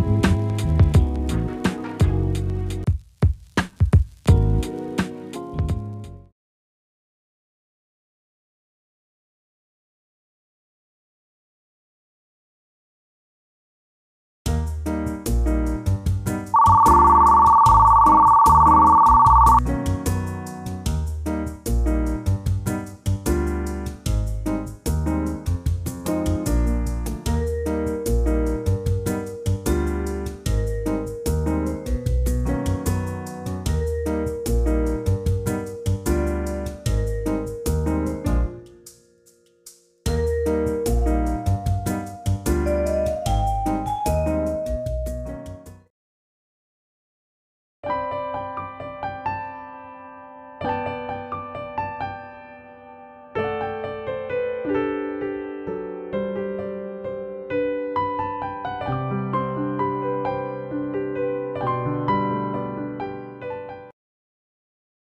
Bye.